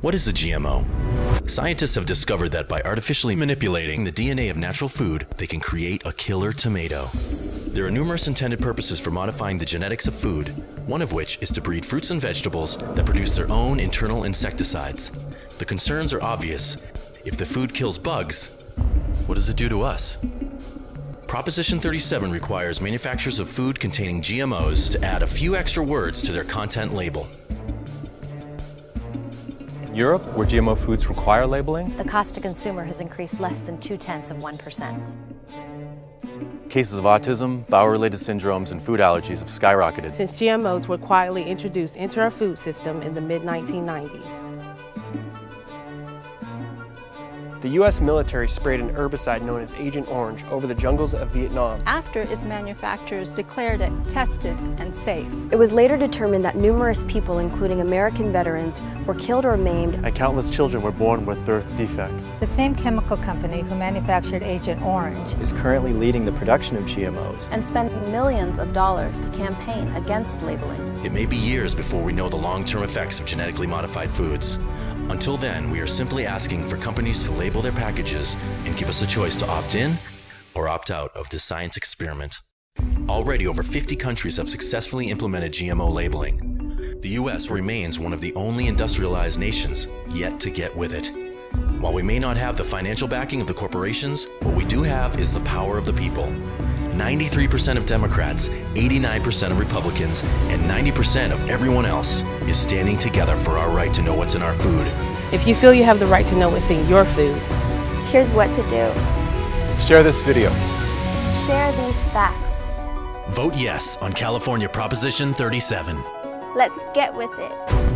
What is a GMO? Scientists have discovered that by artificially manipulating the DNA of natural food, they can create a killer tomato. There are numerous intended purposes for modifying the genetics of food, one of which is to breed fruits and vegetables that produce their own internal insecticides. The concerns are obvious. If the food kills bugs, what does it do to us? Proposition 37 requires manufacturers of food containing GMOs to add a few extra words to their content label. In Europe, where GMO foods require labeling, The cost to consumer has increased less than two tenths of 1%. cases of autism, bowel-related syndromes, and food allergies have skyrocketed. since GMOs were quietly introduced into our food system in the mid-1990s. The U.S. military sprayed an herbicide known as Agent Orange over the jungles of Vietnam. after its manufacturers declared it tested and safe. It was later determined that numerous people, including American veterans, were killed or maimed and countless children were born with birth defects. The same chemical company who manufactured Agent Orange is currently leading the production of GMOs. And spending millions of dollars to campaign against labeling. It may be years before we know the long term effects of genetically modified foods. Until then, we are simply asking for companies to label their packages and give us a choice to opt in or opt out of this science experiment. Already, over 50 countries have successfully implemented GMO labeling. The US remains one of the only industrialized nations yet to get with it. While we may not have the financial backing of the corporations, what we do have is the power of the people. 93% of Democrats, 89% of Republicans, and 90% of everyone else is standing together for our right to know what's in our food. If you feel you have the right to know what's in your food, Here's what to do. Share this video. Share these facts. Vote yes on California Proposition 37. Let's get with it.